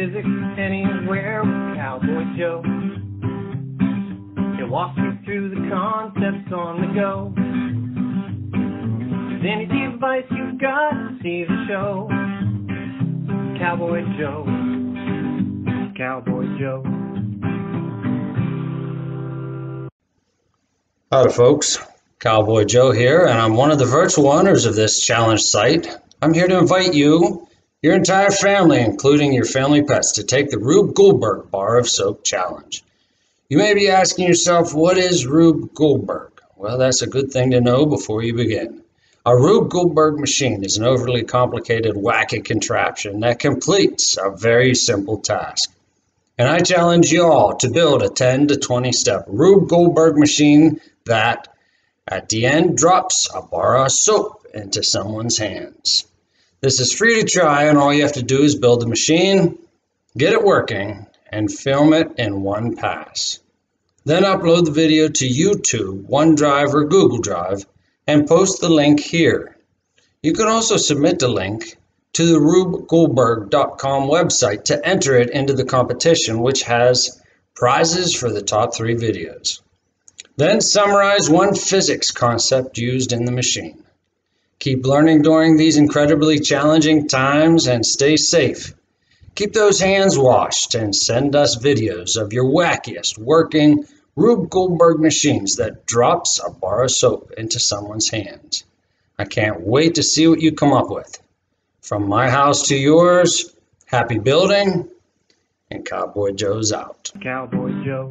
anywhere with Cowboy Joe. He'll walk you through the concepts on the go. With any device you've got see the show. Cowboy Joe. Cowboy Joe. Howdy, folks. Cowboy Joe here, and I'm one of the virtual owners of this challenge site. I'm here to invite you, your entire family, including your family pets, to take the Rube Goldberg Bar of Soap Challenge. You may be asking yourself, what is Rube Goldberg? Well, that's a good thing to know before you begin. A Rube Goldberg machine is an overly complicated, wacky contraption that completes a very simple task. And I challenge you all to build a 10 to 20 step Rube Goldberg machine that, at the end, drops a bar of soap into someone's hands. This is free to try, and all you have to do is build the machine, get it working, and film it in one pass. Then upload the video to YouTube, OneDrive, or Google Drive, and post the link here. You can also submit the link to the RubeGoldberg.com website to enter it into the competition, which has prizes for the top three videos. Then summarize one physics concept used in the machine. Keep learning during these incredibly challenging times and stay safe. Keep those hands washed and send us videos of your wackiest working Rube Goldberg machines that drops a bar of soap into someone's hands. I can't wait to see what you come up with. From my house to yours, happy building, and Cowboy Joe's out. Cowboy Joe.